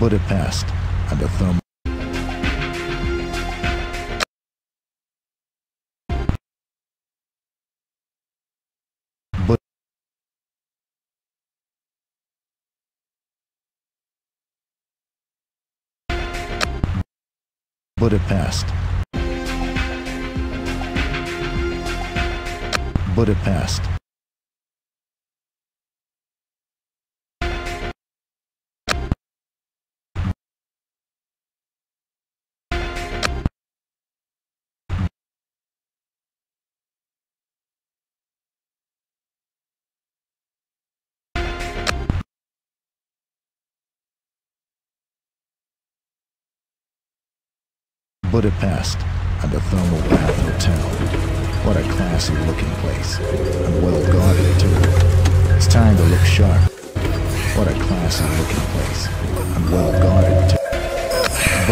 But it passed, and the thermal But But passed, and the Thermal Bath Hotel. What a classy looking place, and well guarded too. It's time to look sharp. What a classy looking place, and well guarded too. It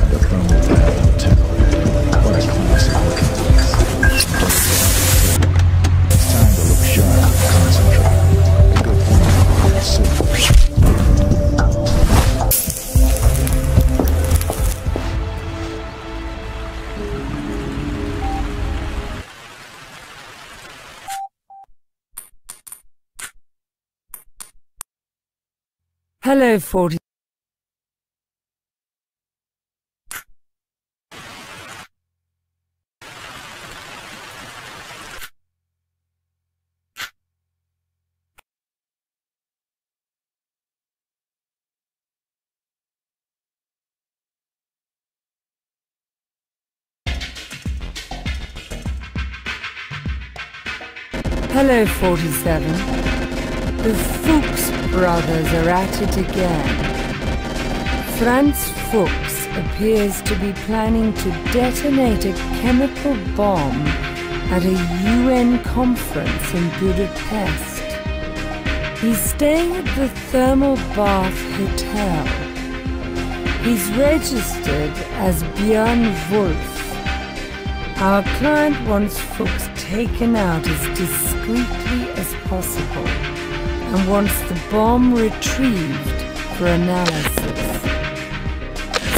and the Thermal Hello, 40. Hello, 47. The Fuchs brothers are at it again. Franz Fuchs appears to be planning to detonate a chemical bomb at a UN conference in Budapest. He's staying at the Thermal Bath Hotel. He's registered as Björn Wolf. Our client wants Fuchs taken out as discreetly as possible and wants the bomb retrieved for analysis.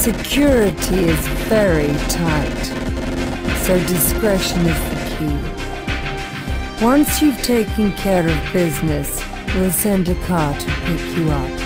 Security is very tight, so discretion is the key. Once you've taken care of business, we'll send a car to pick you up.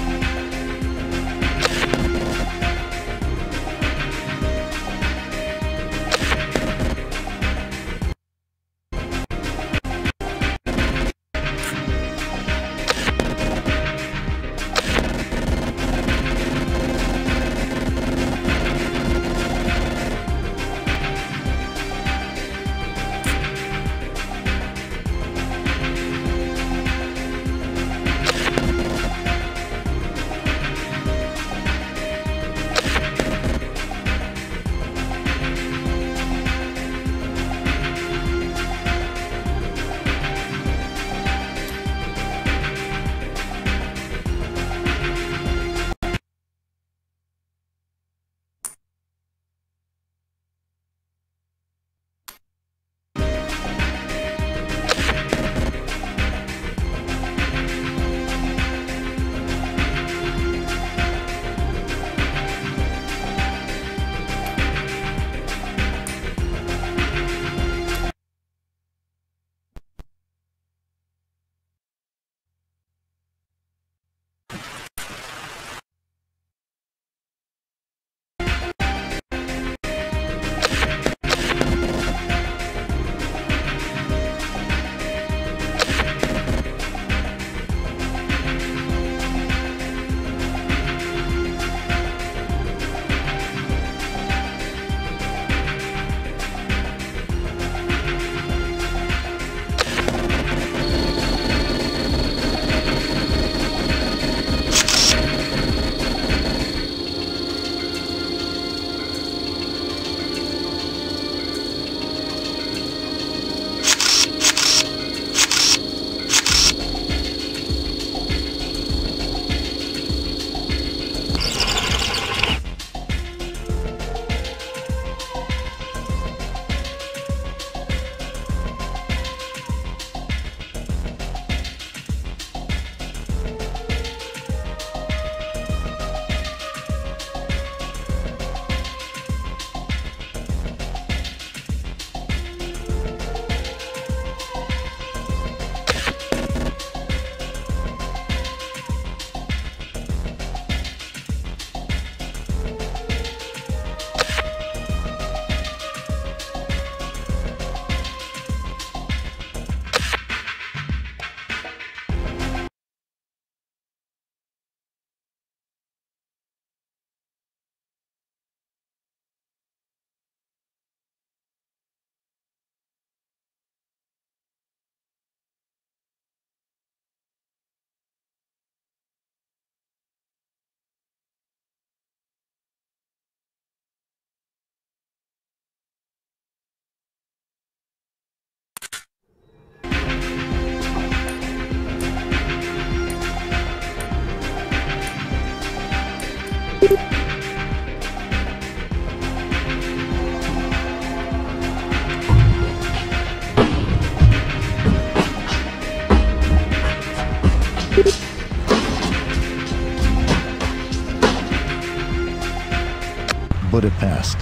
Budapest.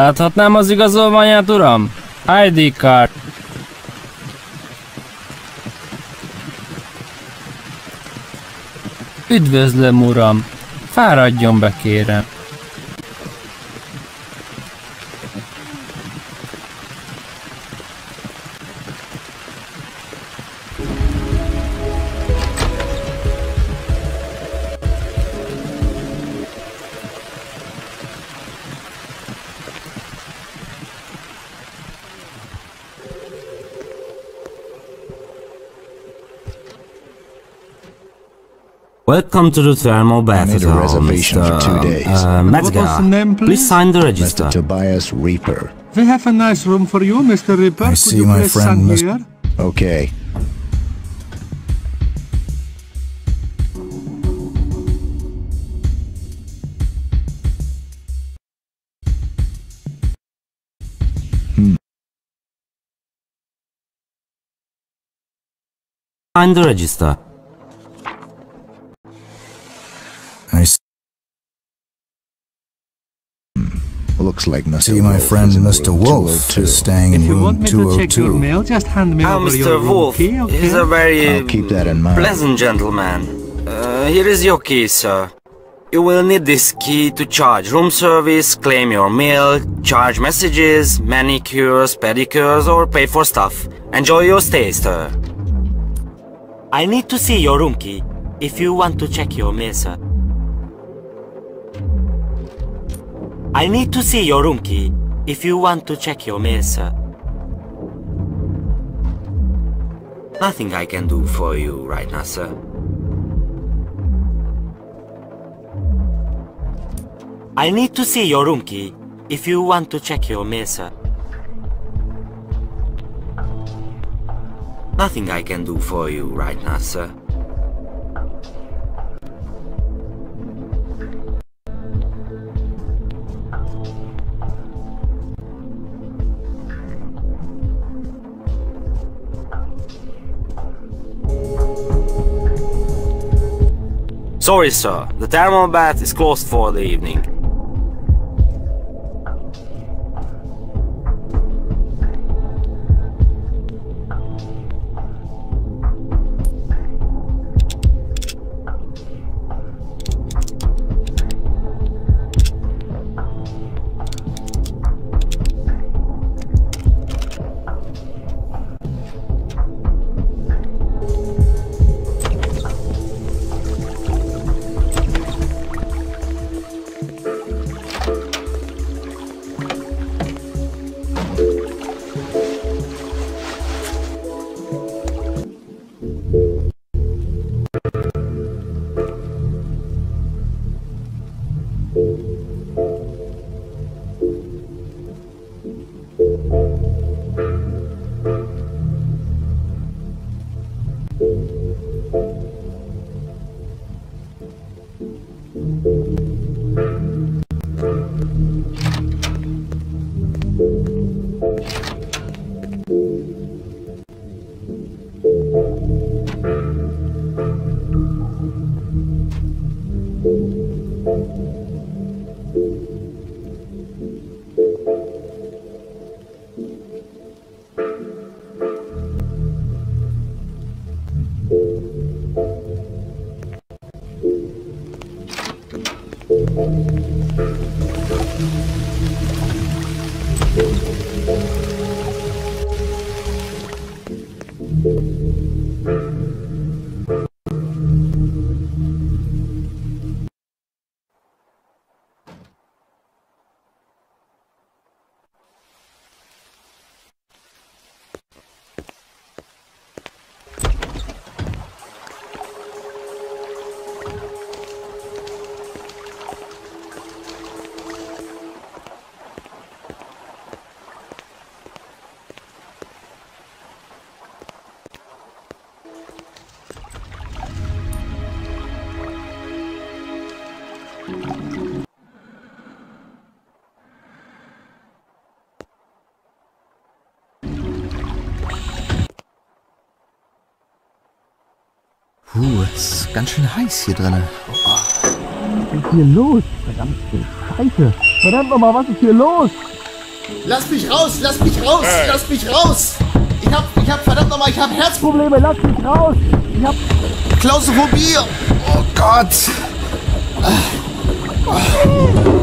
Láthatnám az igazolványát, uram? ID card. Üdvözlöm, uram. Fáradjon be, kérem. Welcome to the thermal bath made a hotel, reservation for Mr. two days. Uh, What was the name, Metzger. please? Please sign the Mr. register. Tobias Rieper. We have a nice room for you, Mr. Rieper. I Could see you my friend, sign Mis- here? Okay. Sign the register. Looks like Mr. see my Wolf friend is Mr. Wolf 202. is staying in If you room want me to check your 202. mail, just hand me Ah, over Mr. room Wolf key, okay? is a very I'll keep that in mind. pleasant gentleman. Uh, here is your key, sir. You will need this key to charge room service, claim your mail, charge messages, manicures, pedicures, or pay for stuff. Enjoy your stay, sir. I need to see your room key if you want to check your mail, sir. I need to see your room key if you want to check your mail, sir. Nothing I can do for you right now, sir. I need to see your room key if you want to check your mail, sir. Nothing I can do for you right now, sir. Sorry, sir. The thermal bath is closed for the evening. Puh, es ist ganz schön heiß hier drin. Was ist hier los? Verdammt, Scheiße. Verdammt nochmal, was ist hier los? Lass mich raus, lass mich raus, äh. lass mich raus. Ich hab, ich hab, verdammt nochmal, ich hab Herzprobleme, lass mich raus. Ich hab Klausophobie. Oh Gott. Ah. Olyan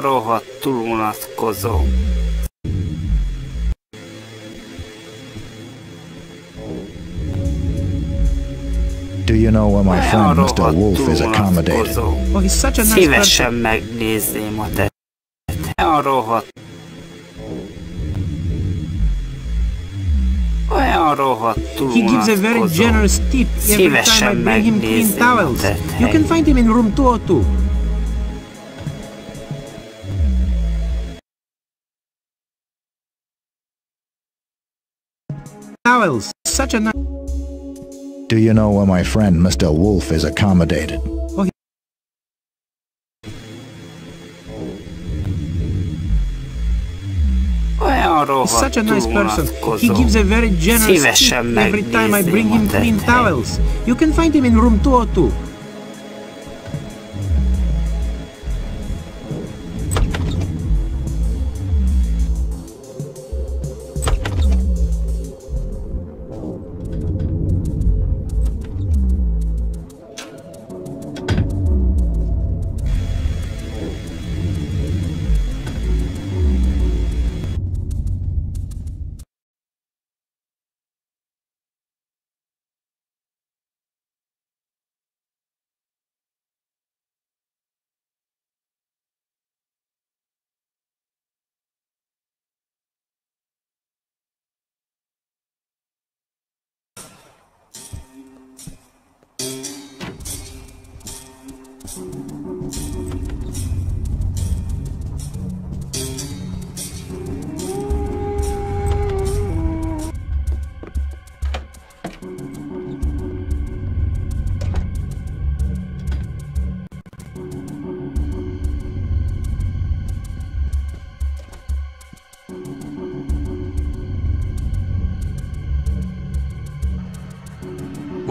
rohadtul. Do you know where my friend Mr. Wolf is accommodated? Oh, he's such a nice Szívesen megnézném a te. Olyan rohadt. Olyan rohadtul He gives a very generous tip every time I bring him clean towels. You can find him in room 202. Towels. Such a nice... Do you know where my friend Mr. Wolf is accommodated? Oh, Olyan He's such a nice person. He gives a very generous tip every time I bring him clean towels. You can find him in room 202.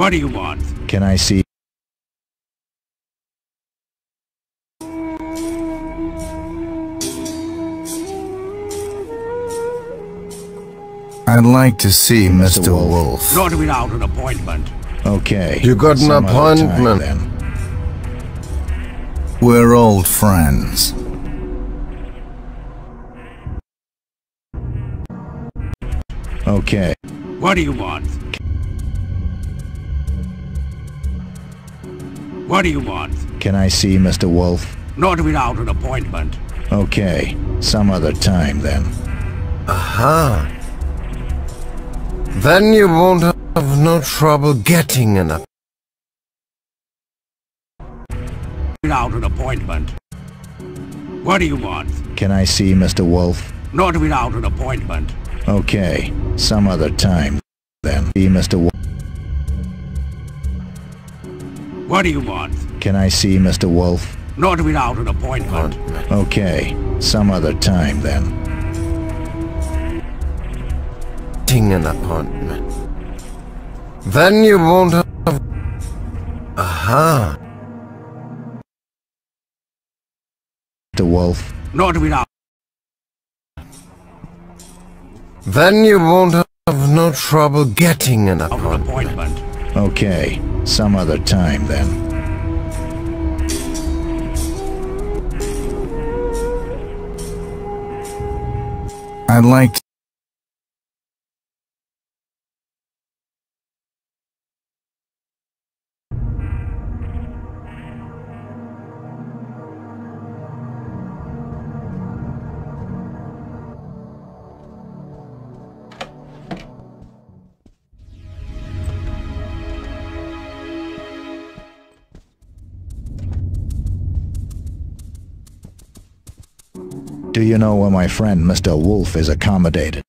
What do you want? Can I see? I'd like to see Mr. Wolf. Not without an appointment. Okay. You got an some other time appointment. We're old friends. Okay. What do you want? What do you want? Can I see Mr. Wolf? Not without an appointment. Okay. Some other time then. Aha. Then you won't have no trouble getting an appointment. Without an appointment. What do you want? Can I see Mr. Wolf? Not without an appointment. Okay. Some other time then. See Mr. Wolf? What do you want? Can I see Mr. Wolf? Not without an appointment. Okay. Some other time then. Getting an appointment. Then you won't have... Aha. Mr. Wolf? Not without. Then you won't have no trouble getting an an appointment. Okay. Some other time then. I'd like to... Do you know where my friend Mr. Wolf is accommodated?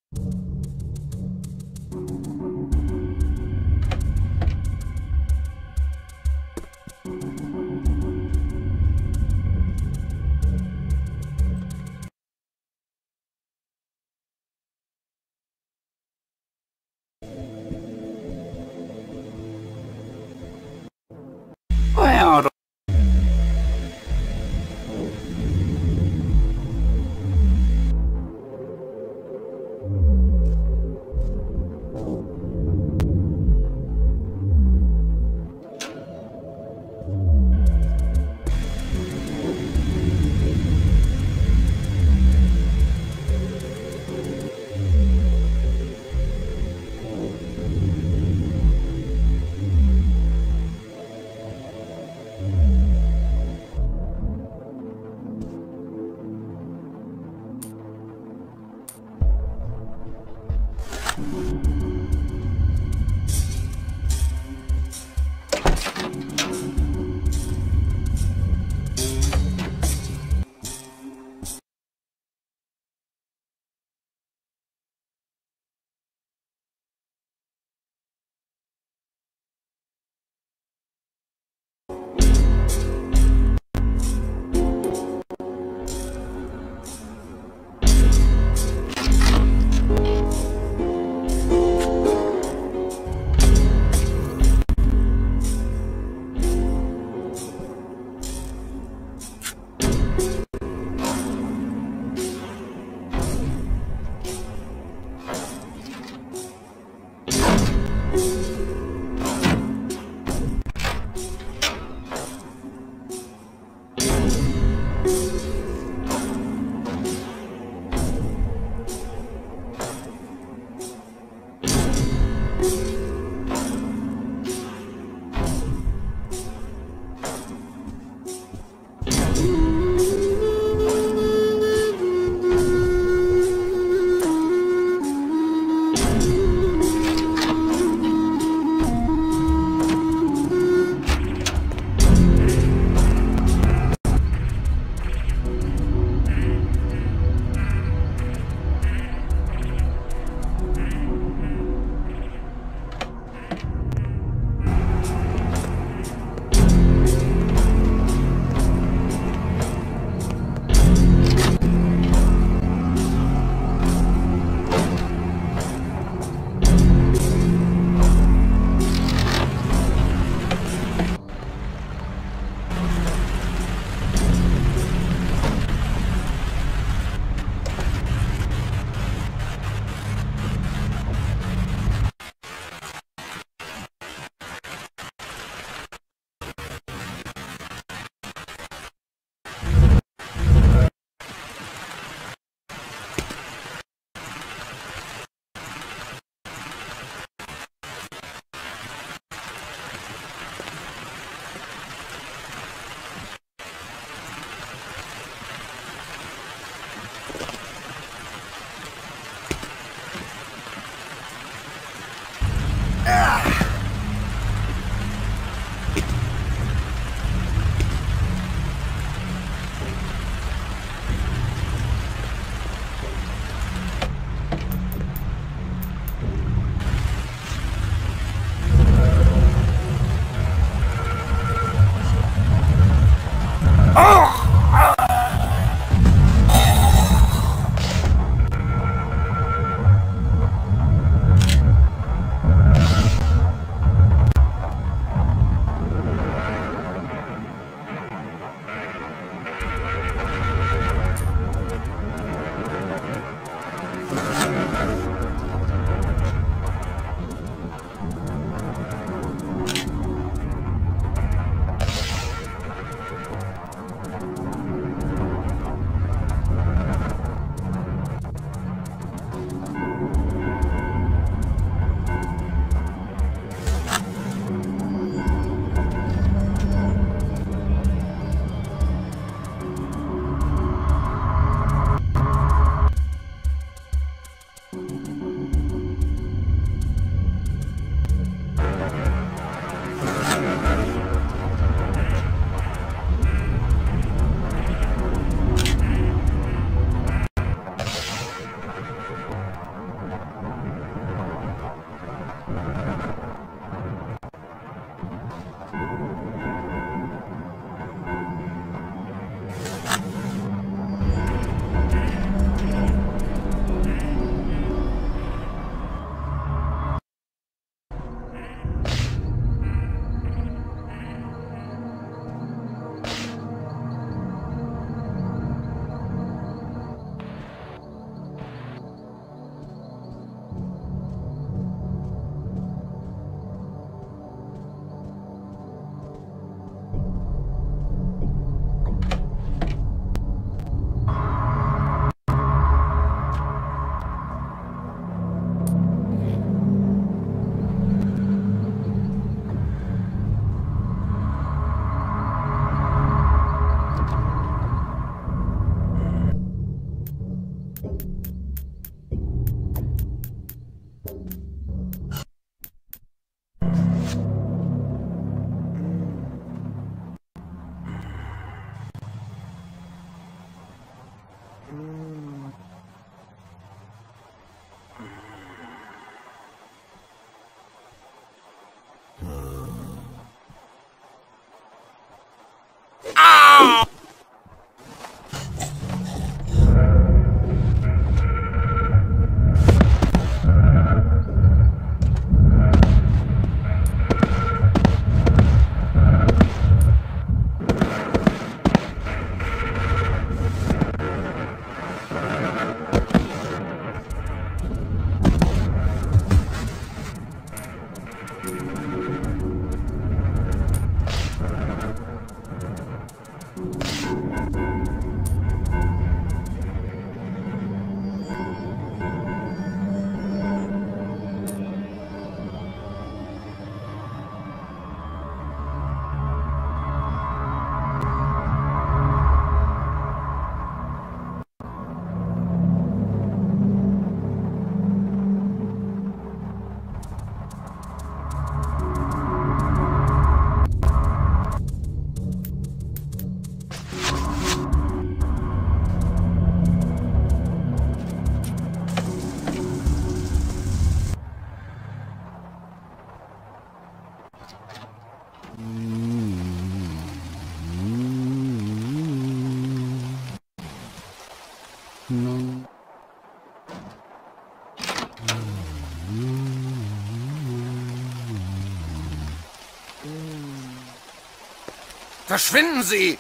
Verschwinden Sie!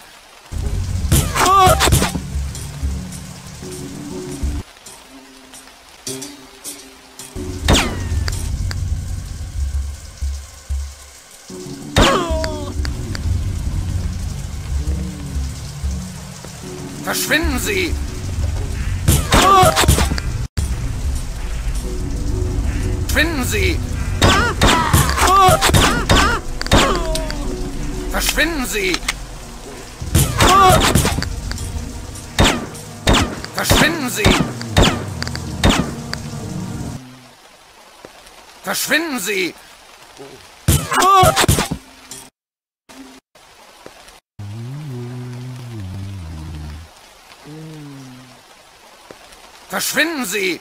Verschwinden Sie! Verschwinden Sie! Verschwinden Sie! Verschwinden Sie! Verschwinden Sie! Verschwinden Sie!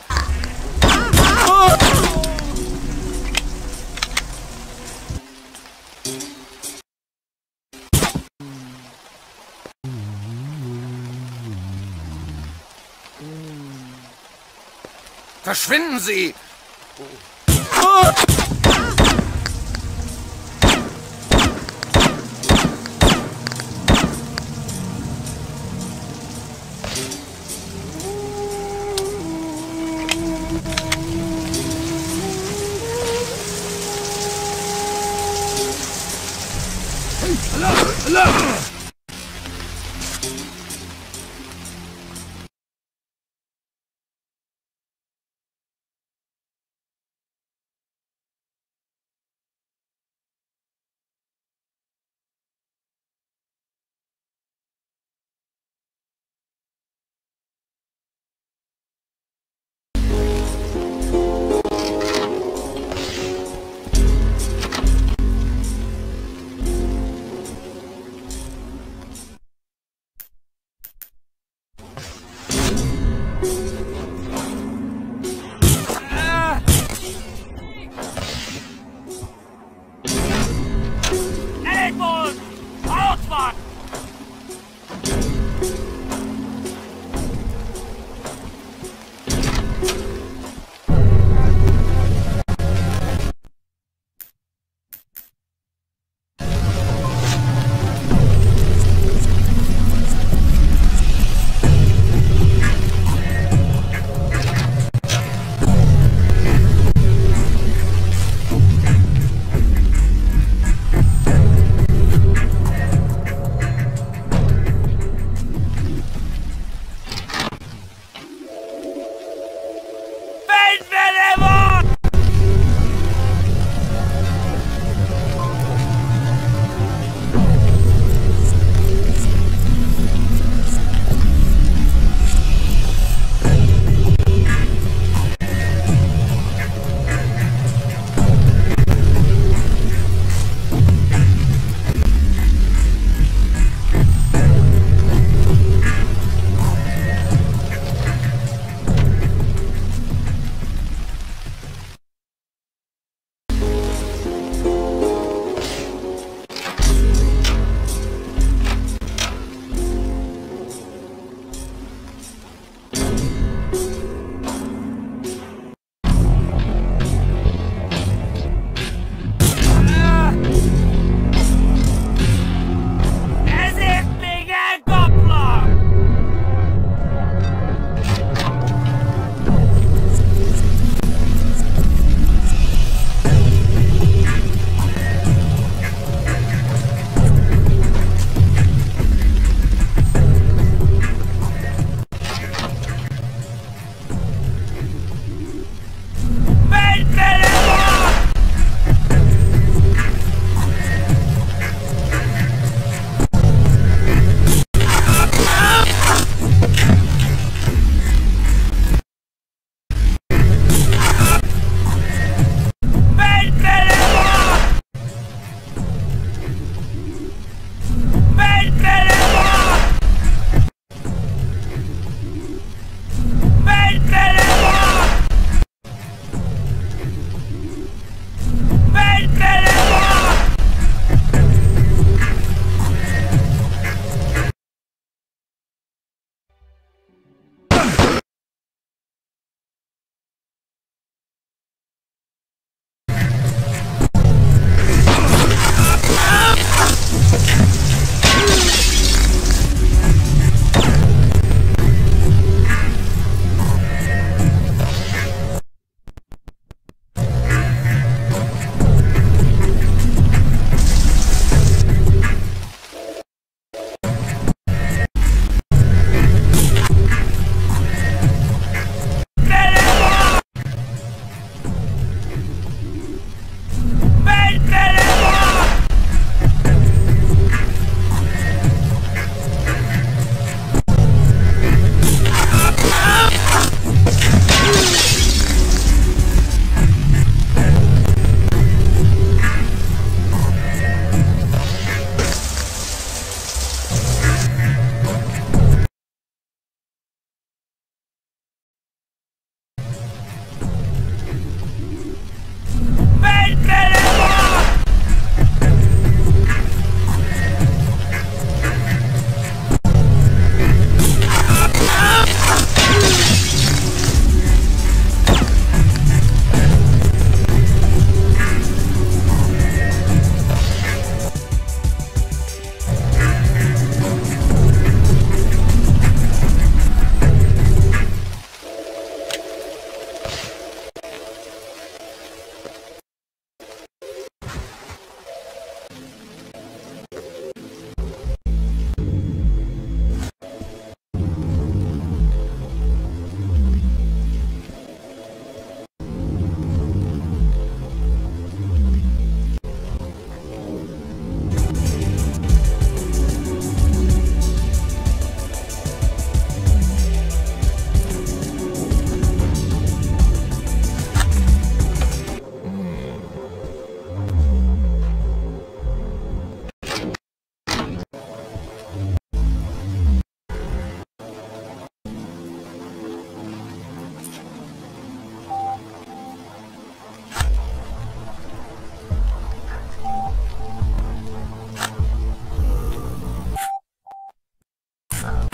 Verschwinden Sie!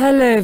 Hello,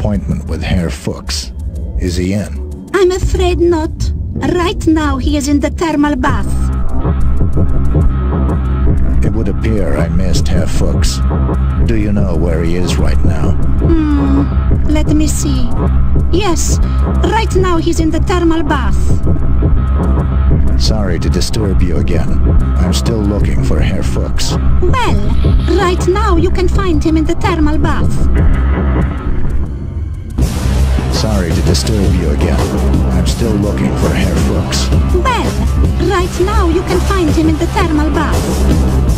appointment with Herr Fuchs. Is he in? I'm afraid not. Right now he is in the thermal bath. It would appear I missed Herr Fuchs. Do you know where he is right now? Hmm. Let me see. Yes, right now he's in the thermal bath. Sorry to disturb you again. I'm still looking for Herr Fuchs. Well, right now you can find him in the thermal bath. Sorry to disturb you again. I'm still looking for Herr Fuchs. Well, right now you can find him in the thermal bath.